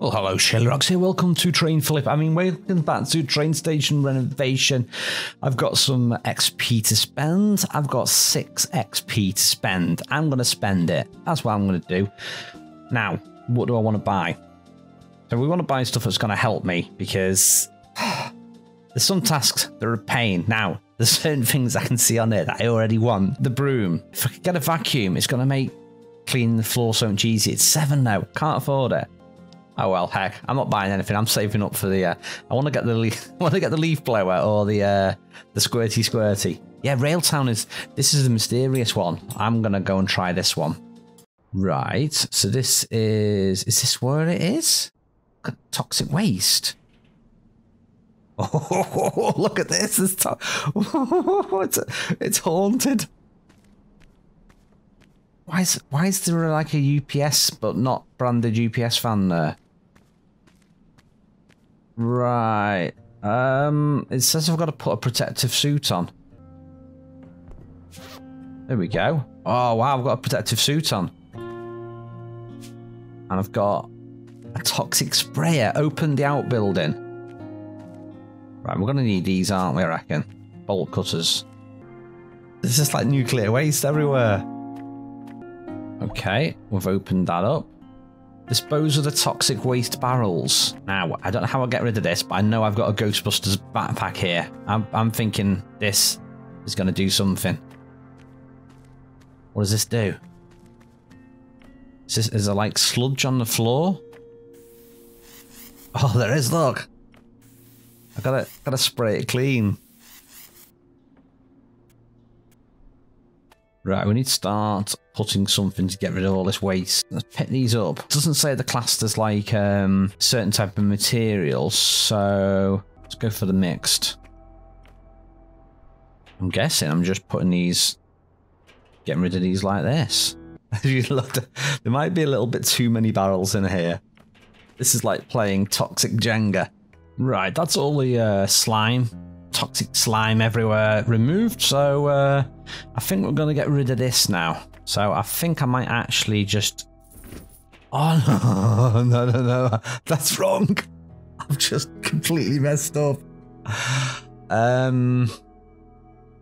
Well, hello, Sherlock here. Welcome to Train Flip. I mean, welcome back to train station renovation. I've got some XP to spend. I've got six XP to spend. I'm going to spend it. That's what I'm going to do. Now, what do I want to buy? So we want to buy stuff that's going to help me because there's some tasks that are a pain. Now, there's certain things I can see on there that I already want. The broom. If I could get a vacuum, it's going to make cleaning the floor so much easier. It's seven now. Can't afford it. Oh well, heck, I'm not buying anything. I'm saving up for the. Uh, I want to get the leaf. I want to get the leaf blower or the uh, the squirty squirty. Yeah, Railtown is. This is the mysterious one. I'm gonna go and try this one. Right. So this is. Is this where it is? Toxic waste. Oh, look at this! It's, to- it's, it's haunted. Why is why is there like a UPS but not branded UPS van there? Right. Um, it says I've got to put a protective suit on. There we go. Oh, wow, I've got a protective suit on. And I've got a toxic sprayer. Open the outbuilding. Right, we're going to need these, aren't we, I reckon? Bolt cutters. There's just like nuclear waste everywhere. Okay, we've opened that up. Dispose of the toxic waste barrels. Now, I don't know how I'll get rid of this, but I know I've got a Ghostbusters backpack here. I'm, I'm thinking this is going to do something. What does this do? Is, this, is there like sludge on the floor? Oh, there is, look. I gotta, gotta spray it clean. Right, we need to start putting something to get rid of all this waste. Let's pick these up. It doesn't say the classed as like um, certain type of materials, so let's go for the mixed. I'm guessing I'm just putting these, getting rid of these like this. there might be a little bit too many barrels in here. This is like playing Toxic Jenga. Right, that's all the uh, slime toxic slime everywhere removed. So uh, I think we're going to get rid of this now. So I think I might actually just... Oh, no, no, no, no. That's wrong. I've just completely messed up. Um,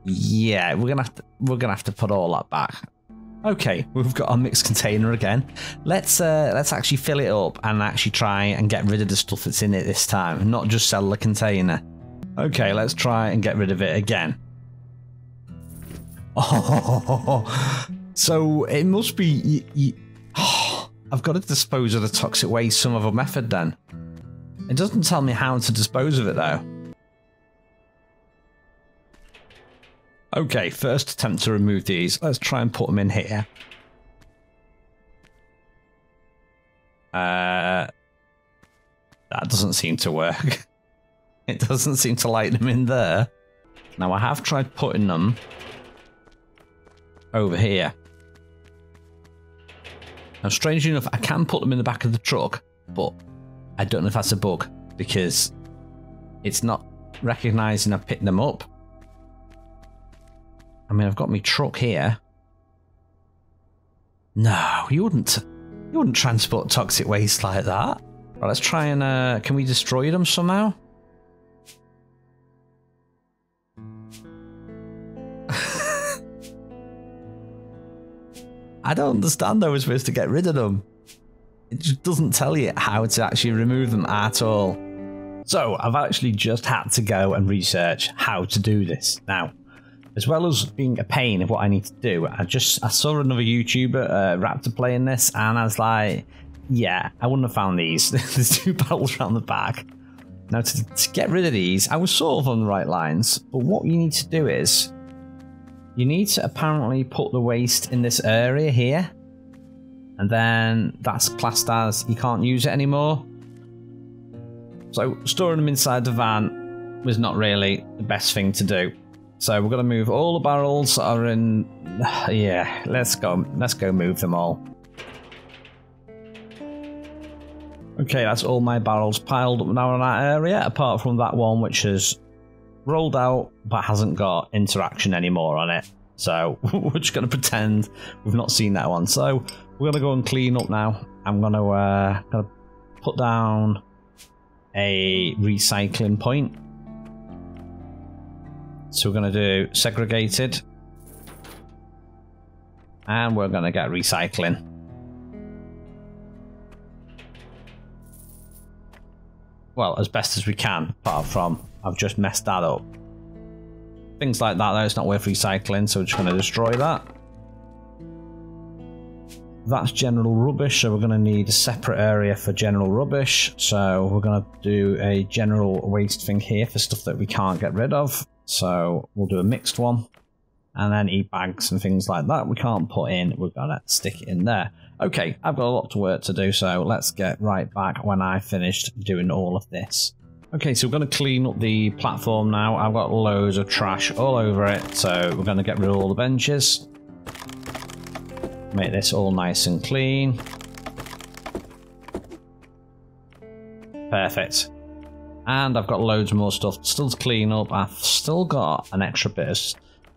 yeah, we're gonna have to we're gonna have to put all that back. Okay, we've got our mixed container again. Let's uh, let's actually fill it up and actually try and get rid of the stuff that's in it this time, not just sell the container. Okay, let's try and get rid of it again. Oh, so it must be. I've got to dispose of the toxic waste some other method then. It doesn't tell me how to dispose of it though. Okay, first attempt to remove these. Let's try and put them in here. Uh, that doesn't seem to work. It doesn't seem to light them in there. Now I have tried putting them over here. Now strangely enough, I can put them in the back of the truck, but I don't know if that's a bug because it's not recognizing I've picked them up. I mean, I've got my truck here. No, you wouldn't. You wouldn't transport toxic waste like that. Right, let's try and uh, can we destroy them somehow? I don't understand how we're supposed to get rid of them. It just doesn't tell you how to actually remove them at all. So I've actually just had to go and research how to do this. Now, as well as being a pain of what I need to do, I just I saw another YouTuber, uh, Raptor, playing this, and I was like, yeah, I wouldn't have found these. There's two barrels around the back. Now, to, to get rid of these, I was sort of on the right lines, but what you need to do is you need to apparently put the waste in this area here. And then that's classed as you can't use it anymore. So storing them inside the van was not really the best thing to do. So we're going to move all the barrels that are in... Yeah, let's go. Let's go move them all. Okay, that's all my barrels piled up now in that area, apart from that one which is rolled out but hasn't got interaction anymore on it. So we're just going to pretend we've not seen that one. So we're going to go and clean up now. I'm going to, uh, gonna put down a recycling point. So we're going to do segregated. And we're going to get recycling. Well, as best as we can, apart from I've just messed that up. Things like that, though, it's not worth recycling, so we're just going to destroy that. That's general rubbish, so we're going to need a separate area for general rubbish. So we're going to do a general waste thing here for stuff that we can't get rid of. So we'll do a mixed one. And then e-bags and things like that we can't put in, we're going to stick it in there. Okay, I've got a lot of work to do, so let's get right back when I finished doing all of this. Okay, so we're going to clean up the platform now. I've got loads of trash all over it, so we're going to get rid of all the benches. Make this all nice and clean. Perfect. And I've got loads more stuff still to clean up. I've still got an extra bit of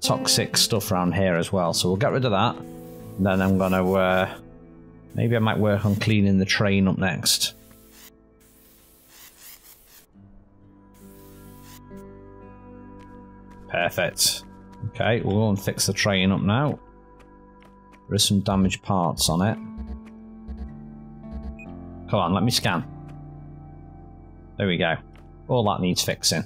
toxic stuff around here as well. So we'll get rid of that. And then I'm going to... Uh, maybe I might work on cleaning the train up next. Perfect. Okay, we'll go and fix the train up now. There is some damaged parts on it. Come on, let me scan. There we go. All that needs fixing.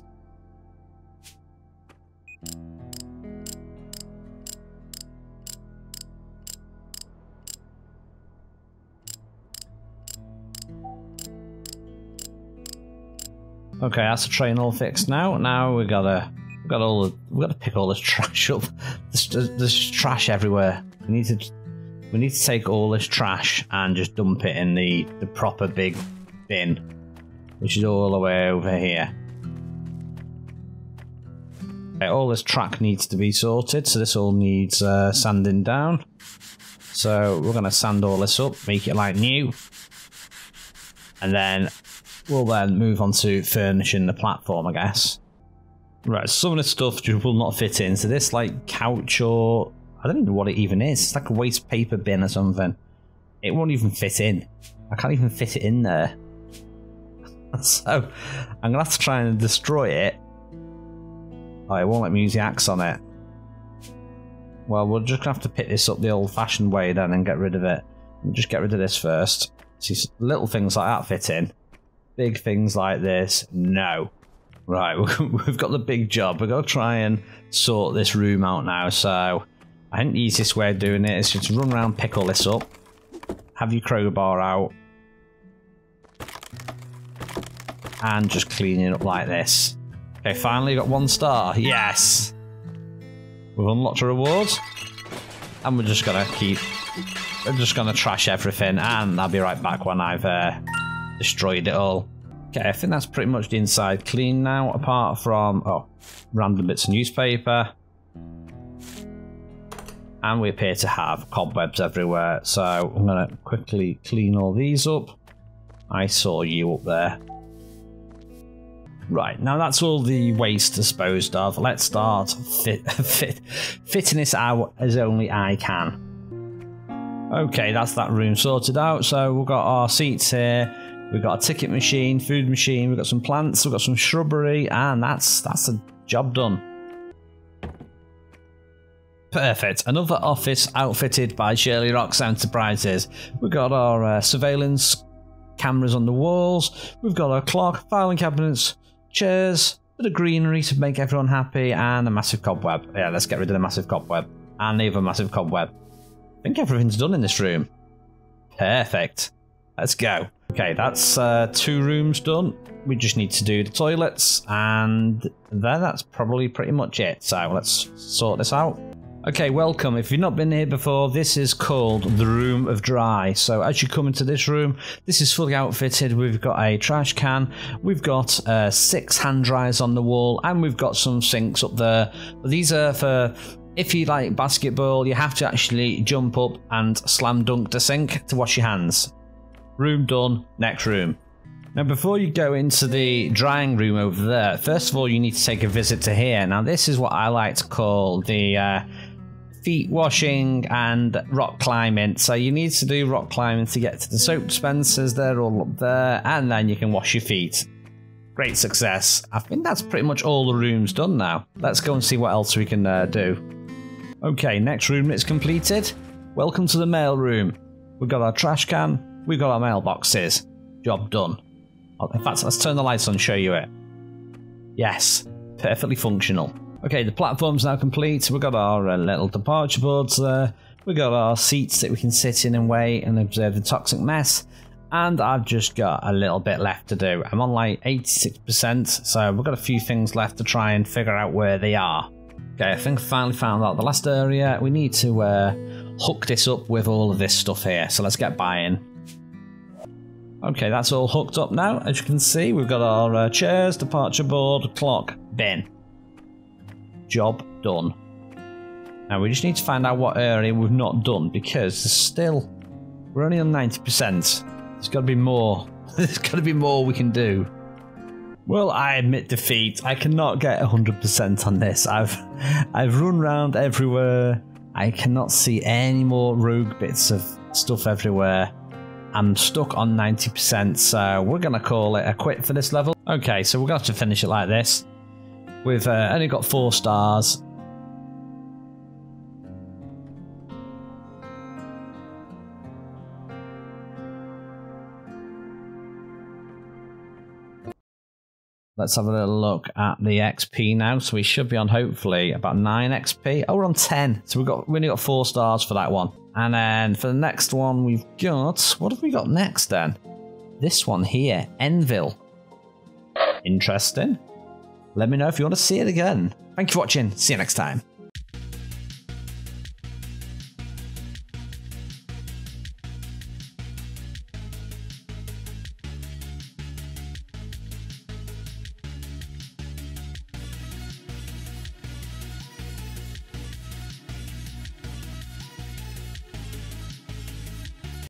Okay, that's the train all fixed now. Now we gotta we got all the, we've got to pick all this trash up. There's, there's trash everywhere. We need to we need to take all this trash and just dump it in the the proper big bin, which is all the way over here. Okay, all this track needs to be sorted, so this all needs uh, sanding down. So we're gonna sand all this up, make it like new, and then we'll then move on to furnishing the platform, I guess. Right, some of the stuff just will not fit in. So this like couch or I don't know what it even is. It's like a waste paper bin or something. It won't even fit in. I can't even fit it in there. so I'm gonna have to try and destroy it. Oh, it won't let me use the axe on it. Well, we're just gonna have to pick this up the old-fashioned way then and get rid of it. Just get rid of this first. See, little things like that fit in. Big things like this, no. Right, we've got the big job. We've got to try and sort this room out now. So I think the easiest way of doing it is just run around, pick all this up, have your crowbar out, and just clean it up like this. Okay, finally got one star. Yes! We've unlocked a reward. And we're just gonna keep... We're just gonna trash everything, and I'll be right back when I've uh, destroyed it all. Okay, I think that's pretty much the inside clean now, apart from, oh, random bits of newspaper. And we appear to have cobwebs everywhere, so I'm going to quickly clean all these up. I saw you up there. Right, now that's all the waste disposed of. Let's start fit, fit, fitting this out as only I can. Okay, that's that room sorted out. So we've got our seats here. We've got a ticket machine, food machine, we've got some plants, we've got some shrubbery, and that's that's a job done. Perfect. Another office outfitted by Shirlierox Enterprises. We've got our uh, surveillance cameras on the walls. We've got our clock, filing cabinets, chairs, a bit of greenery to make everyone happy, and a massive cobweb. Yeah, let's get rid of the massive cobweb. And the other massive cobweb. I think everything's done in this room. Perfect. Let's go. Okay, that's uh, two rooms done. We just need to do the toilets, and then that's probably pretty much it. So let's sort this out. Okay, welcome. If you've not been here before, this is called the Room of Dry. So as you come into this room, this is fully outfitted. We've got a trash can, we've got uh, six hand dryers on the wall, and we've got some sinks up there. But these are for if you like basketball, you have to actually jump up and slam dunk the sink to wash your hands. Room done, next room. Now, before you go into the drying room over there, first of all, you need to take a visit to here. Now, this is what I like to call the uh, feet washing and rock climbing. So you need to do rock climbing to get to the soap dispensers. They're all up there, and then you can wash your feet. Great success. I think that's pretty much all the rooms done now. Let's go and see what else we can uh, do. Okay, next room is completed. Welcome to the mail room. We've got our trash can, we've got our mailboxes. Job done. Oh, in fact, let's turn the lights on show you it. Yes, perfectly functional. Okay, the platform's now complete. We've got our uh, little departure boards there. We've got our seats that we can sit in and wait and observe the toxic mess. And I've just got a little bit left to do. I'm on like 86%, so we've got a few things left to try and figure out where they are. Okay, I think I finally found out the last area. We need to uh, hook this up with all of this stuff here, so let's get buying. Okay, that's all hooked up now. As you can see, we've got our uh, chairs, departure board, clock, bin. Job done. Now we just need to find out what area we've not done because there's still we're only on 90%. There's got to be more. There's got to be more we can do. Well, I admit defeat. I cannot get 100% on this. I've I've run around everywhere. I cannot see any more rogue bits of stuff everywhere. I'm stuck on 90%, so we're going to call it a quit for this level. Okay, so we're going to have to finish it like this. We've uh, only got four stars. Let's have a little look at the XP now. So we should be on hopefully about 9 XP. Oh, we're on 10. So we've got we only got 4 stars for that one. And then for the next one we've got... What have we got next then? This one here. Enville. Interesting. Let me know if you want to see it again. Thank you for watching. See you next time.